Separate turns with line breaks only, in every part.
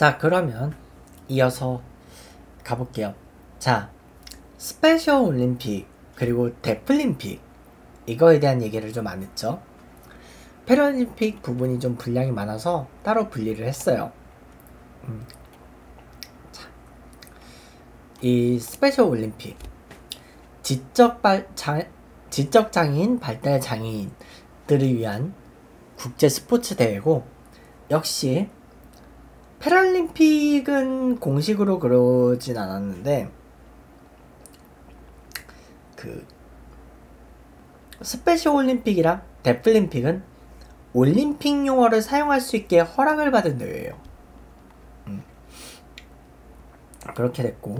자, 그러면 이어서 가볼게요. 자, 스페셜 올림픽 그리고 데플림픽 이거에 대한 얘기를 좀 안 했죠. 패럴림픽 부분이 좀 분량이 많아서 따로 분리를 했어요. 음. 자, 이 스페셜 올림픽 지적 발 장, 지적 장애인 발달 장애인들을 위한 국제 스포츠 대회고 역시 패럴림픽은 공식으로 그러진 않았는데 그 스페셜 올림픽이랑 데플림픽은 올림픽 용어를 사용할 수 있게 허락을 받은 대회예요. 음. 그렇게 됐고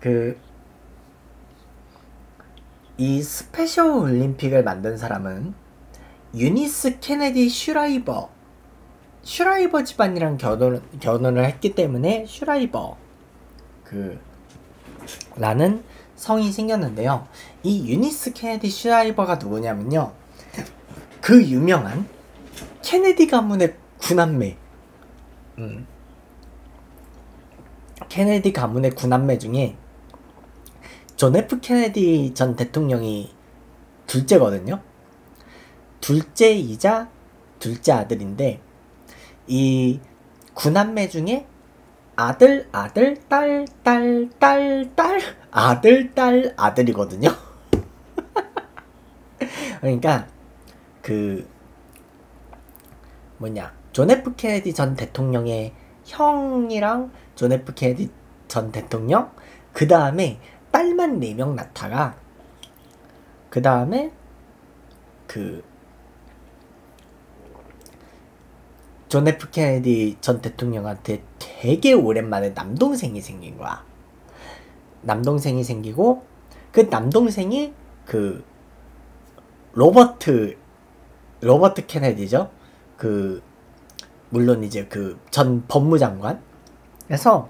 그 이 스페셜 올림픽을 만든 사람은 유니스 케네디 슈라이버 슈라이버 집안이랑 결혼, 결혼을 했기 때문에 슈라이버 그 라는 성이 생겼는데요. 이 유니스 케네디 슈라이버가 누구냐면요. 그 유명한 케네디 가문의 구남매 음. 케네디 가문의 구남매 중에 존 F 케네디 전 대통령이 둘째거든요. 둘째이자 둘째 아들인데 이 구남매 중에 아들 아들 딸 딸 딸 딸 아들 딸 아들이거든요. 그러니까 그 뭐냐 존 F 케네디 전 대통령의 형이랑 존 F 케네디 전 대통령 그 다음에 딸만 4명 낳다가 그 다음에 그 존 F 케네디 전 대통령한테 되게 오랜만에 남동생이 생긴 거야. 남동생이 생기고 그 남동생이 그 로버트 로버트 케네디죠. 그 물론 이제 그 전 법무장관. 그래서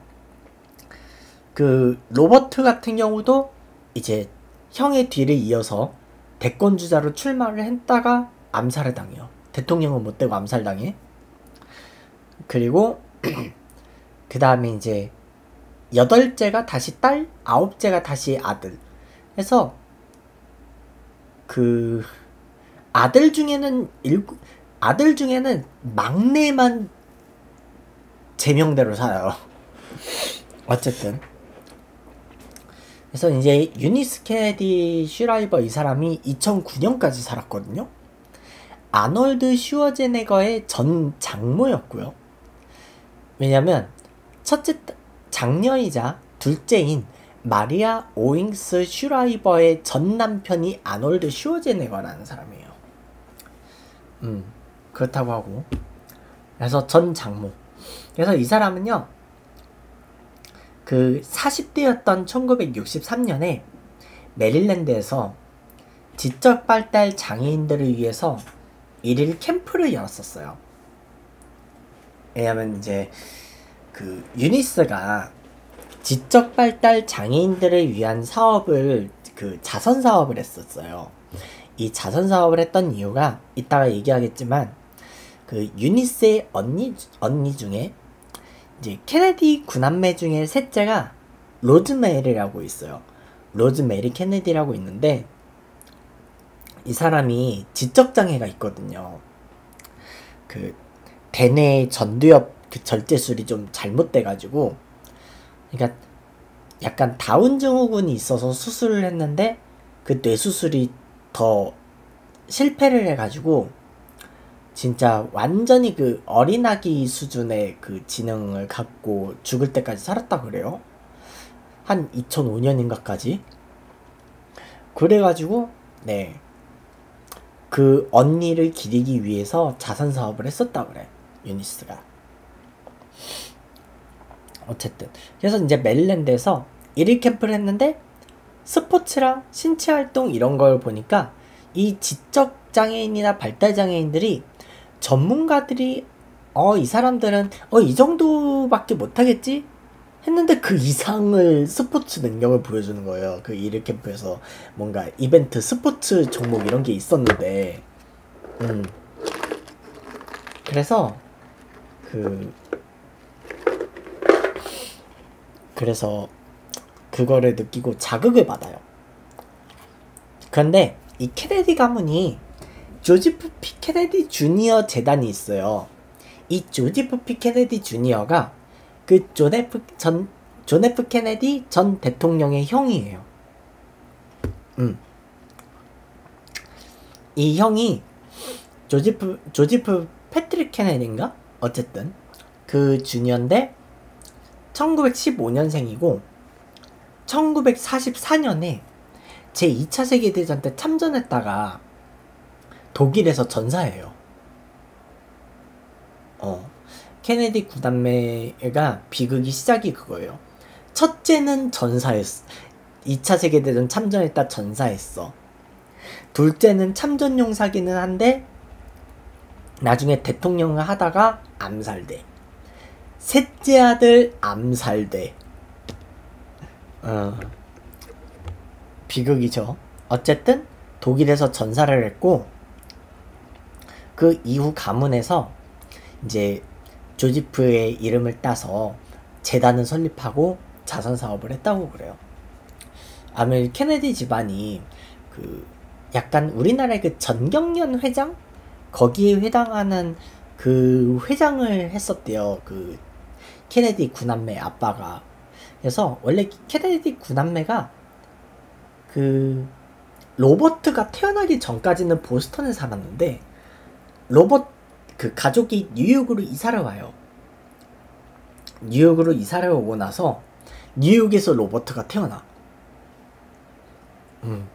그 로버트 같은 경우도 이제 형의 뒤를 이어서 대권 주자로 출마를 했다가 암살을 당해요. 대통령은 못 되고 암살당해. 그리고 그 다음에 이제 여덟째가 다시 딸, 아홉째가 다시 아들. 해서 그 아들 중에는 일곱 아들 중에는 막내만 제명대로 살아요. 어쨌든 그래서 이제 유니스 케네디 슈라이버 이 사람이 2009년까지 살았거든요. 아놀드 슈워제네거의 전 장모였고요. 왜냐면 첫째 장녀이자 둘째인 마리아 오잉스 슈라이버의 전 남편이 아놀드 슈워제네거라는 사람이에요. 음 그렇다고 하고 그래서 전 장모. 그래서 이 사람은요 그 40대였던 1963년에 메릴랜드에서 지적 발달 장애인들을 위해서 일일 캠프를 열었었어요. 왜냐면 이제 그 유니스가 지적 발달 장애인들을 위한 사업을 그 자선 사업을 했었어요. 이 자선 사업을 했던 이유가 이따가 얘기하겠지만 그 유니스의 언니 언니 중에 이제 케네디 구남매 중에 셋째가 로즈메리라고 있어요. 로즈메리 케네디라고 있는데 이 사람이 지적 장애가 있거든요. 그 대뇌 전두엽 그 절제술이 좀 잘못돼가지고 그러니까 약간 다운 증후군이 있어서 수술을 했는데 그 뇌 수술이 더 실패를 해가지고 진짜 완전히 그 어린아기 수준의 그 지능을 갖고 죽을 때까지 살았다 그래요. 한 2005년인가까지. 그래가지고 네. 그 언니를 기리기 위해서 자선 사업을 했었다 그래. 유니스가. 어쨌든 그래서 이제 메릴랜드에서 일일 캠프를 했는데 스포츠랑 신체 활동 이런 걸 보니까 이 지적 장애인이나 발달 장애인들이 전문가들이 어 이 사람들은 어 이 정도밖에 못하겠지 했는데 그 이상을 스포츠 능력을 보여주는 거예요. 그 일일 캠프에서 뭔가 이벤트 스포츠 종목 이런 게 있었는데 음 그래서 그 그래서 그거를 느끼고 자극을 받아요. 그런데 이 케네디 가문이 조지프 P 케네디 주니어 재단이 있어요. 이 조지프 P 케네디 주니어가 그 존 F 전, 존 F 케네디 전 대통령의 형이에요. 음. 이 형이 조지프, 조지프 패트릭 케네디인가? 어쨌든. 그 주니어인데, 1915년생이고, 1944년에 제2차 세계대전 때 참전했다가 독일에서 전사해요. 어. 케네디 구단매가 비극이 시작이 그거예요. 첫째는 전사했어. 2차 세계대전 참전했다 전사했어. 둘째는 참전용 사기는 한데 나중에 대통령을 하다가 암살돼. 셋째 아들 암살돼. 어. 비극이죠. 어쨌든 독일에서 전사를 했고 그 이후 가문에서 이제 조지프의 이름을 따서 재단을 설립하고 자선 사업을 했다고 그래요. 아메 케네디 집안이 그 약간 우리나라의 그 전경련 회장 거기에 해당하는 그 회장을 했었대요. 그 케네디 구남매 아빠가. 그래서 원래 케네디 구남매가 그 로버트가 태어나기 전까지는 보스턴에 살았는데 로버트 그 가족이 뉴욕으로 이사를 와요. 뉴욕으로 이사를 오고 나서 뉴욕에서 로버트가 태어나. 음.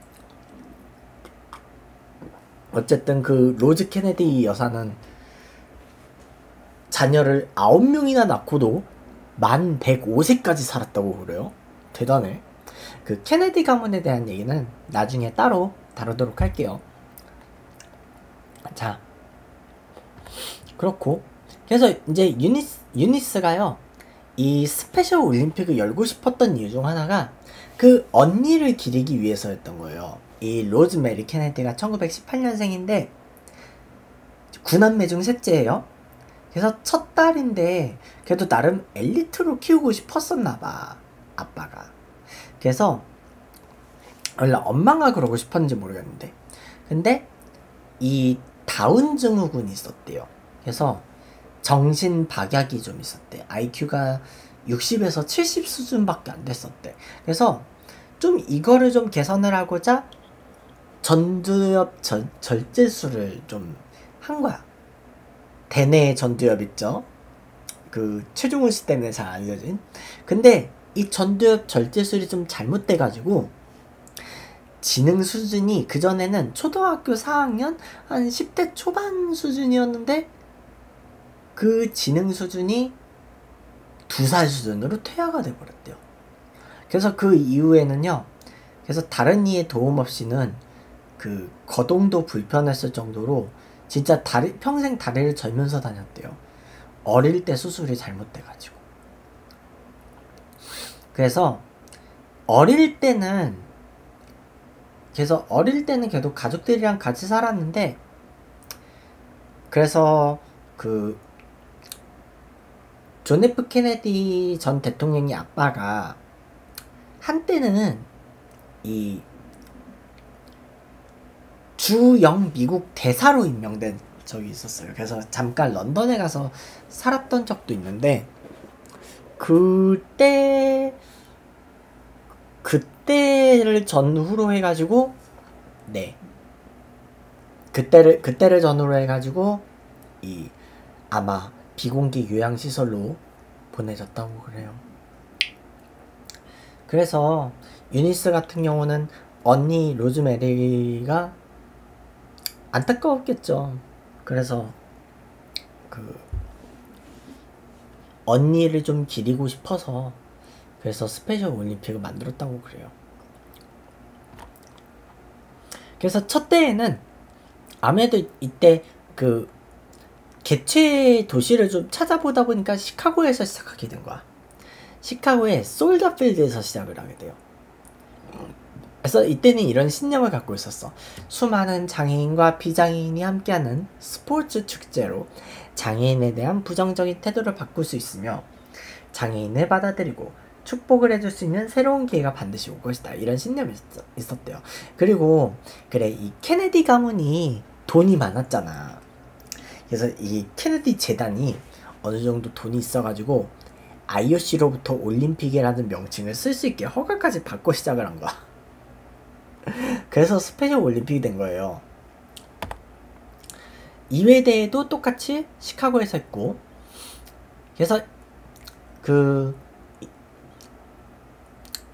어쨌든 그 로즈 케네디 여사는 자녀를 9명이나 낳고도 만 105세까지 살았다고 그래요. 대단해. 그 케네디 가문에 대한 얘기는 나중에 따로 다루도록 할게요. 자, 그렇고 그래서 이제 유니스, 유니스가요 이 스페셜 올림픽을 열고 싶었던 이유 중 하나가 그 언니를 기리기 위해서였던 거예요. 이 로즈메리 케네디가 1918년생인데 구남매 중 셋째예요. 그래서 첫 딸인데 그래도 나름 엘리트로 키우고 싶었었나 봐 아빠가. 그래서 원래 엄마가 그러고 싶었는지 모르겠는데 근데 이 다운 증후군이 있었대요. 그래서 정신 박약이 좀 있었대. IQ가 60에서 70 수준밖에 안 됐었대. 그래서 좀 이거를 좀 개선을 하고자 전두엽 절, 절제술을 좀 한 거야. 대뇌 전두엽 있죠? 그 최종훈 씨 때문에 잘 알려진. 근데 이 전두엽 절제술이 좀 잘못돼가지고 지능 수준이 그전에는 초등학교 4학년 한 10대 초반 수준이었는데 그 지능 수준이 두 살 수준으로 퇴화가 돼버렸대요. 그래서 그 이후에는요. 그래서 다른 이의 도움 없이는 그 거동도 불편했을 정도로 진짜 다리, 평생 다리를 절면서 다녔대요. 어릴 때 수술이 잘못돼가지고. 그래서 어릴 때는 그래서 어릴 때는 계속 가족들이랑 같이 살았는데 그래서 그 존 F 케네디 전 대통령의 아빠가 한때는 이 주영 미국 대사로 임명된 적이 있었어요. 그래서 잠깐 런던에 가서 살았던 적도 있는데 그때 그때를 전후로 해가지고 네 그때를 그때를 전후로 해가지고 이 아마 비공개 요양 시설로 보내졌다고 그래요. 그래서 유니스 같은 경우는 언니 로즈메리가 안타까웠겠죠. 그래서 그 언니를 좀 기리고 싶어서 그래서 스페셜 올림픽을 만들었다고 그래요. 그래서 첫 대회는 아무래도 이때 그 개최 도시를 좀 찾아보다 보니까 시카고에서 시작하게 된 거야. 시카고의 솔더필드에서 시작을 하게 돼요. 그래서 이때는 이런 신념을 갖고 있었어. 수많은 장애인과 비장애인이 함께하는 스포츠 축제로 장애인에 대한 부정적인 태도를 바꿀 수 있으며 장애인을 받아들이고 축복을 해줄 수 있는 새로운 기회가 반드시 올 것이다. 이런 신념이 있었, 대요 그리고 그래 이 케네디 가문이 돈이 많았잖아. 그래서 이 케네디 재단이 어느 정도 돈이 있어가지고 IOC로부터 올림픽이라는 명칭을 쓸 수 있게 허가까지 받고 시작을 한 거야. 그래서 스페셜 올림픽이 된 거예요. 2회 대회도 똑같이 시카고에서 했고, 그래서 그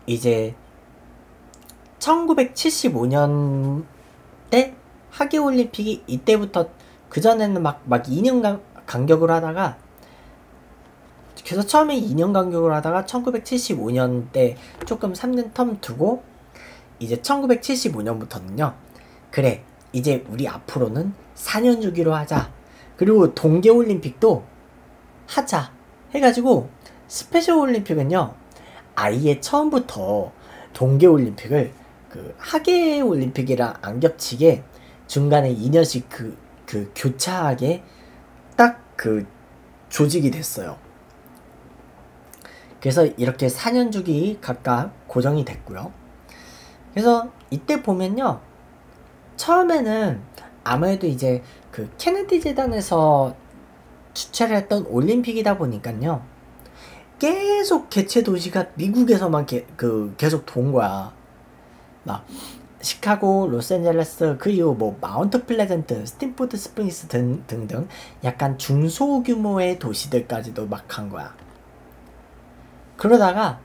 이제 1975년 때 하계 올림픽이 이때부터 그 전에는 막, 막 2년 간, 간격으로 하다가 그래서 처음에 2년 간격으로 하다가 1975년 때 조금 3년 텀 두고 이제 1975년부터는요 그래 이제 우리 앞으로는 4년 주기로 하자 그리고 동계올림픽도 하자 해가지고 스페셜 올림픽은요 아예 처음부터 동계올림픽을 그 하계 올림픽이랑 안 겹치게 중간에 2년씩 그, 그 교차하게 딱 그 조직이 됐어요. 그래서 이렇게 4년 주기 각각 고정이 됐고요. 그래서 이때 보면요. 처음에는 아무래도 이제 그 케네디 재단에서 주최를 했던 올림픽이다 보니까요. 계속 개최 도시가 미국에서만 게, 그 계속 돈 거야. 막 시카고, 로스앤젤레스, 그리고 뭐 마운트 플레젠트, 스팀보트 스프링스 등 등등 약간 중소규모의 도시들까지도 막 간 거야. 그러다가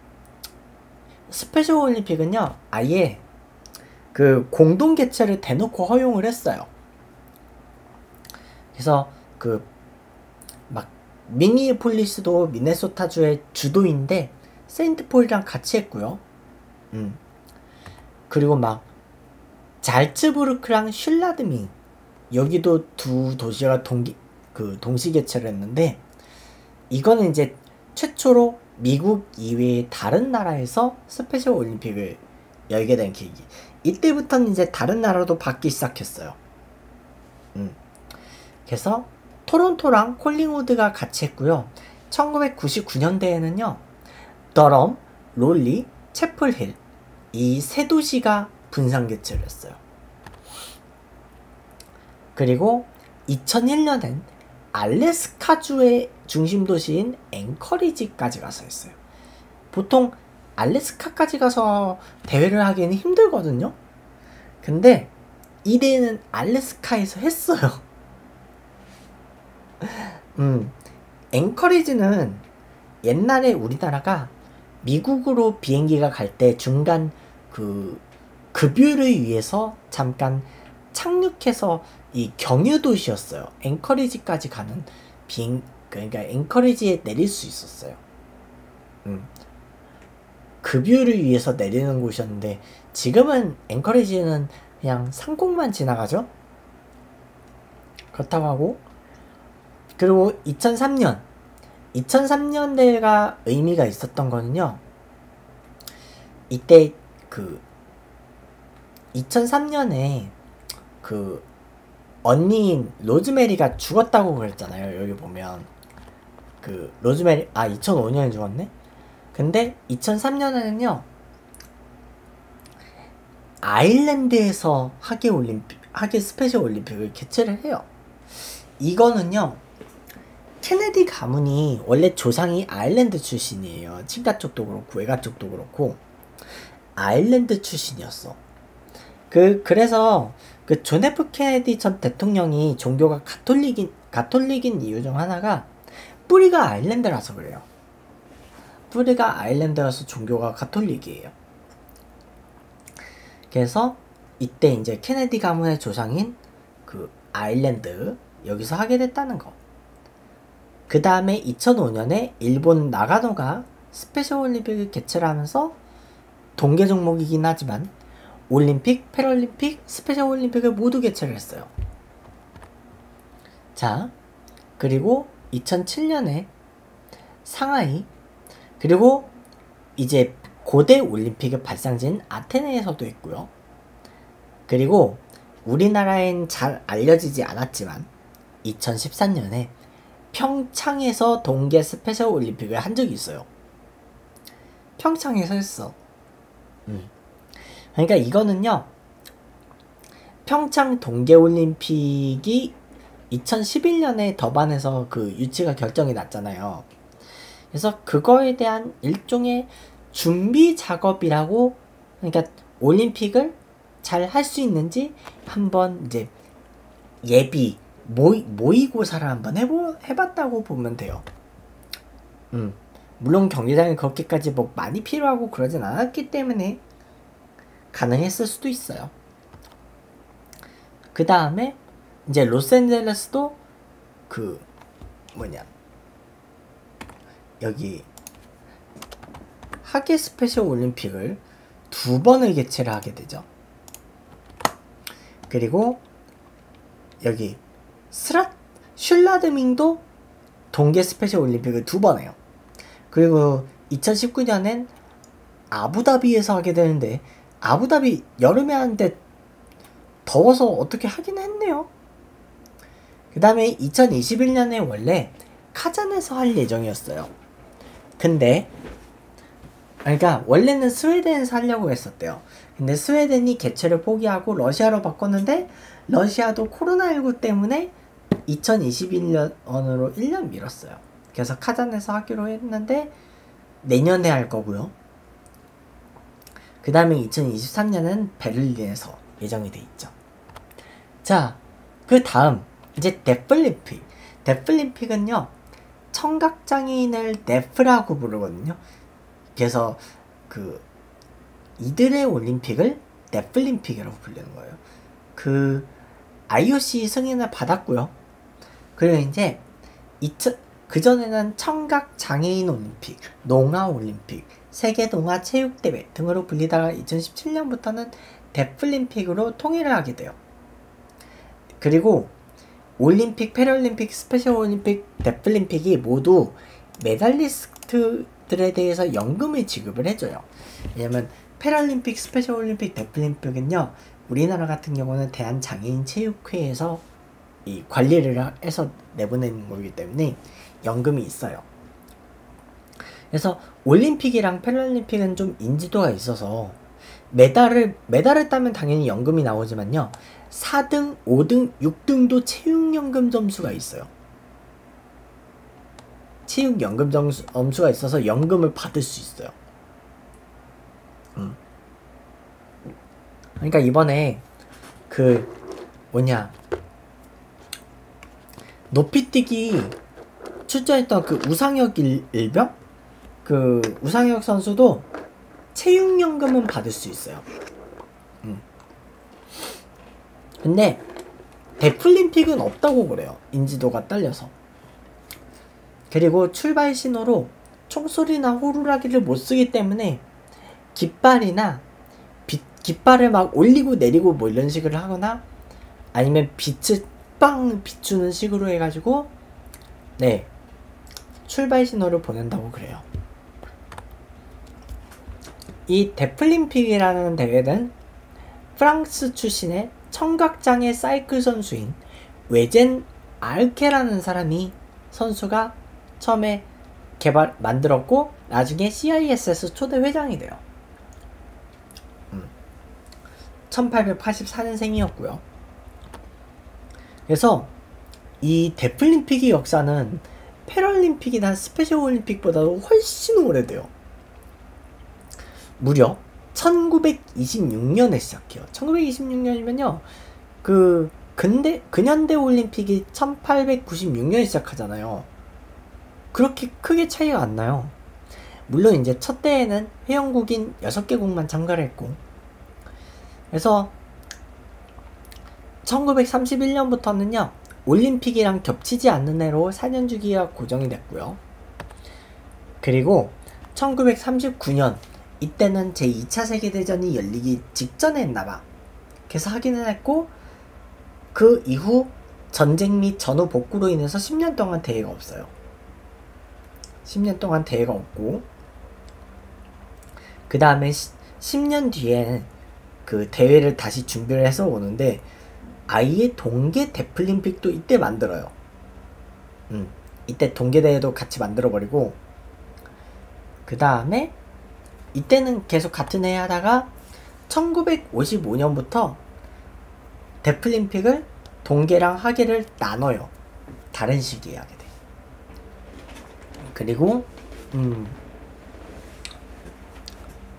스페셜 올림픽은요 아예 그 공동 개최를 대놓고 허용을 했어요. 그래서 그 미니폴리스도 미네소타주의 주도인데 세인트폴이랑 같이 했고요. 음. 그리고 막 잘츠부르크랑 슐라드밍 여기도 두 도시가 동기 그 동시 개최를 했는데 이거는 이제 최초로 미국 이외의 다른 나라에서 스페셜 올림픽을 열게 된 계기. 이때부터는 이제 다른 나라도 받기 시작했어요. 음. 그래서 토론토랑 콜링우드가 같이 했고요. 1999년대에는요. 더럼, 롤리, 채플힐 이 세 도시가 분산 개최를 했어요. 그리고 2001년엔 알래스카주의 중심 도시인 앵커리지까지 가서 했어요. 보통 알래스카까지 가서 대회를 하기는 힘들거든요. 근데 이 대회는 알래스카에서 했어요. 음, 앵커리지는 옛날에 우리나라가 미국으로 비행기가 갈 때 중간 그 급유를 위해서 잠깐 착륙해서 이 경유 도시였어요. 앵커리지까지 가는 비행 그러니까 앵커리지에 내릴 수 있었어요. 음. 급유를 위해서 내리는 곳이었는데 지금은 앵커리지는 그냥 상공만 지나가죠. 그렇다고 하고 그리고 2003년 2003년대가 의미가 있었던 거는요. 이때 그 2003년에 그 언니인 로즈메리가 죽었다고 그랬잖아요. 여기 보면 그 로즈메리 아 2005년에 죽었네. 근데 2003년에는요. 아일랜드에서 하계 올림픽 하계 스페셜 올림픽을 개최를 해요. 이거는요. 케네디 가문이 원래 조상이 아일랜드 출신이에요. 친가 쪽도 그렇고 외가 쪽도 그렇고 아일랜드 출신이었어. 그 그래서 그 존 F 케네디 전 대통령이 종교가 가톨릭인 가톨릭인 이유 중 하나가 뿌리가 아일랜드라서 그래요. 뿌리가 아일랜드라서 종교가 가톨릭이에요. 그래서 이때 이제 케네디 가문의 조상인 그 아일랜드 여기서 하게 됐다는 거. 그 다음에 2005년에 일본 나가노가 스페셜 올림픽을 개최를 하면서 동계 종목이긴 하지만 올림픽, 패럴림픽, 스페셜 올림픽을 모두 개최를 했어요. 자, 그리고 2007년에 상하이, 그리고 이제 고대 올림픽의 발상지인 아테네에서도 했고요. 그리고 우리나라엔 잘 알려지지 않았지만 2014년에 평창에서 동계 스페셜 올림픽을 한 적이 있어요. 평창에서 했어. 음. 그러니까 이거는요. 평창 동계올림픽이 2011년에 더반에서 그 유치가 결정이 났잖아요. 그래서 그거에 대한 일종의 준비 작업이라고 그러니까 올림픽을 잘 할 수 있는지 한번 이제 예비 모의, 모의고사를 한번 해보, 해봤다고 보면 돼요. 음, 물론 경기장이 그렇게까지 뭐 많이 필요하고 그러진 않았기 때문에 가능했을 수도 있어요. 그 다음에 이제 로스앤젤레스도 그 뭐냐 여기 하계 스페셜 올림픽을 두 번을 개최를 하게 되죠. 그리고 여기 스라 슐라드밍도 동계 스페셜 올림픽을 두 번 해요. 그리고 2019년엔 아부다비에서 하게 되는데 아부다비 여름에 하는데 더워서 어떻게 하긴 했네요. 그 다음에 2021년에 원래 카잔에서 할 예정이었어요. 근데 그러니까 원래는 스웨덴에서 하려고 했었대요. 근데 스웨덴이 개최를 포기하고 러시아로 바꿨는데 러시아도 코로나19 때문에 2021년으로 1년 미뤘어요. 그래서 카잔에서 하기로 했는데 내년에 할 거고요. 그 다음에 2023년은 베를린에서 예정이 돼 있죠. 자, 그 다음 이제 데플림픽. 데플림픽은요. 청각장애인을 데프라고 부르거든요. 그래서 그 이들의 올림픽을 데플림픽이라고 불리는 거예요. 그 IOC 승인을 받았고요. 그리고 이제 2000, 그전에는 청각 장애인 올림픽, 농아 올림픽, 세계 농아 체육 대회 등으로 불리다가 2017년부터는 데플림픽으로 통일을 하게 돼요. 그리고 올림픽, 패럴림픽, 스페셜 올림픽, 데플림픽이 모두 메달리스트들에 대해서 연금을 지급을 해줘요. 왜냐면 패럴림픽, 스페셜 올림픽, 데플림픽은요, 우리나라 같은 경우는 대한장애인 체육회에서 이 관리를 해서 내보내는 거기 때문에 연금이 있어요. 그래서 올림픽이랑 패럴림픽은 좀 인지도가 있어서 메달을 메달을 따면 당연히 연금이 나오지만요. 4등, 5등, 6등도 체육연금 점수가 있어요. 체육연금 점수, 점수가 있어서 연금을 받을 수 있어요. 음. 그러니까 이번에 그 뭐냐 높이뛰기 출전했던 그 우상혁 일, 일병 그 우상혁 선수도 체육연금은 받을 수 있어요. 음. 근데 데플림픽은 없다고 그래요. 인지도가 딸려서. 그리고 출발 신호로 총소리나 호루라기를 못 쓰기 때문에 깃발이나 빛, 깃발을 막 올리고 내리고 뭐 이런 식으로 하거나 아니면 빛을 빵 비추는 식으로 해가지고 네 출발 신호를 보낸다고 그래요. 이 데플림픽이라는 대회는 프랑스 출신의 청각장애 사이클 선수인 외젠 알케라는 사람이 선수가 처음에 개발 만들었고 나중에 CISS 초대 회장이 돼요. 음. 1884년생이었고요. 그래서 이 데플림픽의 역사는 패럴림픽이나 스페셜 올림픽보다도 훨씬 오래돼요. 무려 1926년에 시작해요. 1926년이면요. 그 근대 근현대 올림픽이 1896년에 시작하잖아요. 그렇게 크게 차이가 안 나요. 물론 이제 첫 대회는 회원국인 6개국만 참가를 했고 그래서 1931년부터는요. 올림픽이랑 겹치지 않는 해로 4년 주기가 고정이 됐고요. 그리고 1939년 이때는 제2차 세계대전이 열리기 직전에 했나봐. 그래서 하기는 했고 그 이후 전쟁 및 전후 복구로 인해서 10년 동안 대회가 없어요. 10년 동안 대회가 없고 그 다음에 10년 뒤에 그 대회를 다시 준비를 해서 오는데 아예 동계 데플림픽도 이때 만들어요. 음, 이때 동계 대회도 같이 만들어 버리고 그 다음에 이때는 계속 같은 해 하다가 1955년부터 데플림픽을 동계랑 하계를 나눠요. 다른 시기에 하게 돼. 그리고 음,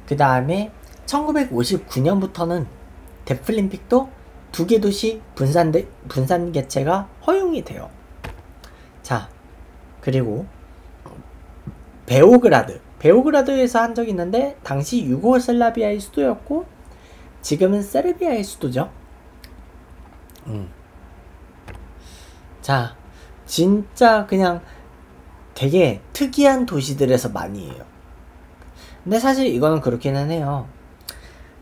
그 다음에 1959년부터는 데플림픽도 두 개 도시 분산 분산 개최가 허용이 돼요. 자, 그리고 베오그라드. 베오그라드에서 한 적이 있는데 당시 유고슬라비아의 수도였고 지금은 세르비아의 수도죠. 음. 자, 진짜 그냥 되게 특이한 도시들에서 많이 해요. 근데 사실 이거는 그렇기는 해요.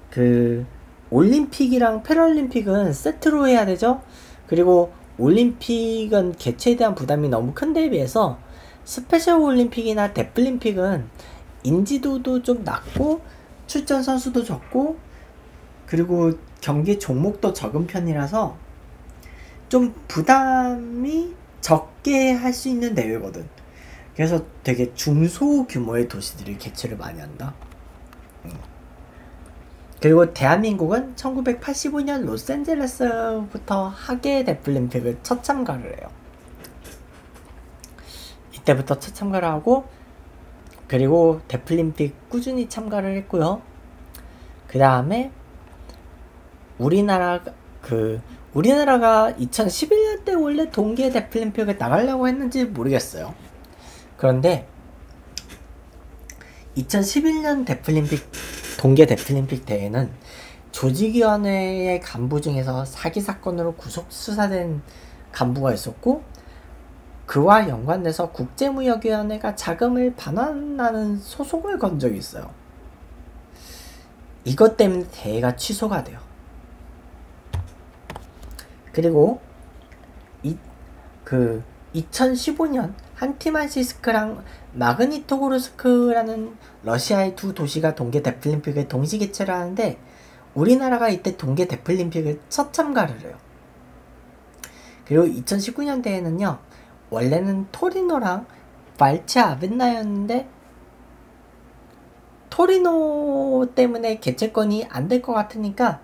그 올림픽이랑 패럴림픽은 세트로 해야 되죠. 그리고 올림픽은 개최에 대한 부담이 너무 큰 데에 비해서 스페셜 올림픽이나 데플림픽은 인지도도 좀 낮고 출전 선수도 적고 그리고 경기 종목도 적은 편이라서 좀 부담이 적게 할 수 있는 대회거든. 그래서 되게 중소 규모의 도시들이 개최를 많이 한다. 음. 그리고 대한민국은 1985년 로스앤젤레스부터 하계 데플림픽을 첫 참가를 해요. 이때부터 첫 참가를 하고 그리고 데플림픽 꾸준히 참가를 했고요. 그 다음에 우리나라 그 우리나라가 2011년 때 원래 동계 데플림픽에 나가려고 했는지 모르겠어요. 그런데 2011년 데플림픽 동계 데플림픽 대회는 조직위원회의 간부 중에서 사기 사건으로 구속 수사된 간부가 있었고 그와 연관돼서 국제무역위원회가 자금을 반환하는 소송을 건 적이 있어요. 이것 때문에 대회가 취소가 돼요. 그리고 이, 그 2015년 한티만시스크랑 마그니토고르스크라는 러시아의 두 도시가 동계 데플림픽을 동시 개최를 하는데 우리나라가 이때 동계 데플림픽을 첫 참가를 해요. 그리고 2019년대에는요. 원래는 토리노랑 발치 아벤나였는데 토리노 때문에 개최권이 안 될 것 같으니까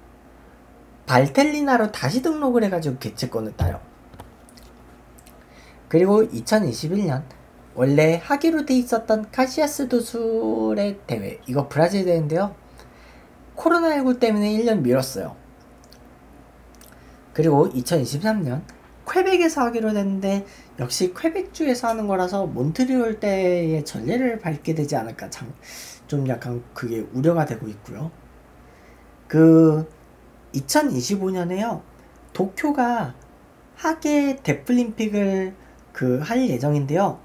발텔리나로 다시 등록을 해가지고 개최권을 따요. 그리고 2021년 원래 하기로 돼 있었던 카시아스 도술의 대회 이거 브라질 대회인데요. 코로나19 때문에 1년 미뤘어요. 그리고 2023년 퀘벡에서 하기로 됐는데 역시 퀘벡주에서 하는 거라서 몬트리올 때의 전례를 밟게 되지 않을까 참, 좀 약간 그게 우려가 되고 있고요. 그 2025년에요. 도쿄가 하계 데플림픽을 그 할 예정인데요.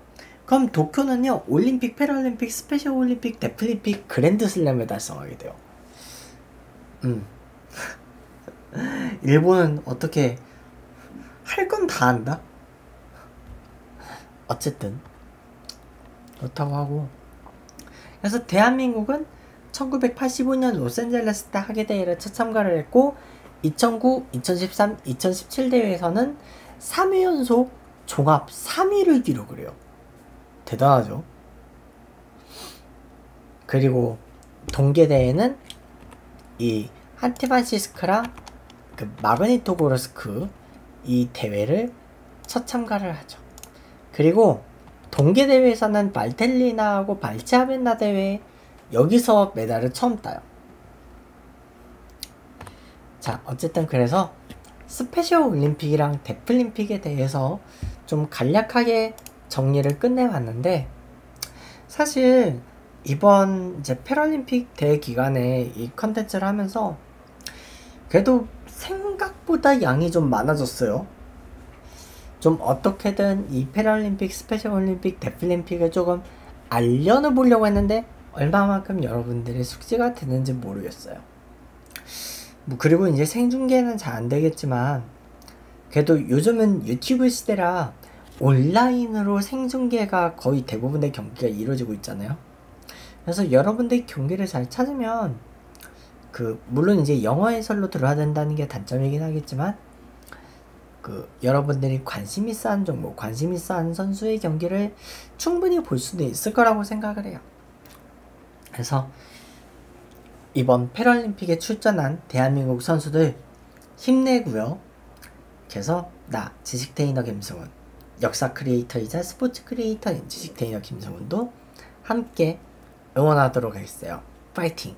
그럼 도쿄는요 올림픽, 패럴림픽, 스페셜 올림픽, 데플림픽, 그랜드슬램을 달성하게 돼요. 음. 일본은 어떻게 할 건 다 한다? 어쨌든 그렇다고 하고 그래서 대한민국은 1985년 로스앤젤레스 때 하계 대회를 첫 참가를 했고 2009, 2013, 2017 대회에서는 3회 연속 종합 3위를 기록을 해요. 대단하죠? 그리고 동계대회는 이 한티반시스크랑 그 마그니토고르스크 이 대회를 첫 참가를 하죠. 그리고 동계 대회에서는 발텔리나하고 발치아벤나 대회 여기서 메달을 처음 따요. 자, 어쨌든 그래서 스페셜 올림픽이랑 데플림픽에 대해서 좀 간략하게 정리를 끝내봤는데 사실 이번 이제 패럴림픽 대회 기간에 이 컨텐츠를 하면서 그래도 생각보다 양이 좀 많아졌어요. 좀 어떻게든 이 패럴림픽, 스페셜 올림픽, 데플림픽을 조금 알려는 보려고 했는데 얼마만큼 여러분들의 숙제가 되는지 모르겠어요. 뭐 그리고 이제 생중계는 잘 안 되겠지만 그래도 요즘은 유튜브 시대라 온라인으로 생중계가 거의 대부분의 경기가 이루어지고 있잖아요. 그래서 여러분들이 경기를 잘 찾으면 그 물론 이제 영어 해설로 들어야 된다는 게 단점이긴 하겠지만 그 여러분들이 관심 있어 하는 종목, 관심 있어 하는 선수의 경기를 충분히 볼 수도 있을 거라고 생각을 해요. 그래서 이번 패럴림픽에 출전한 대한민국 선수들 힘내고요. 그래서 나 지식 트레이너 김성훈, 역사 크리에이터이자 스포츠 크리에이터인 지식 트레이너 김성훈도 함께 응원하도록 하겠어요. 파이팅!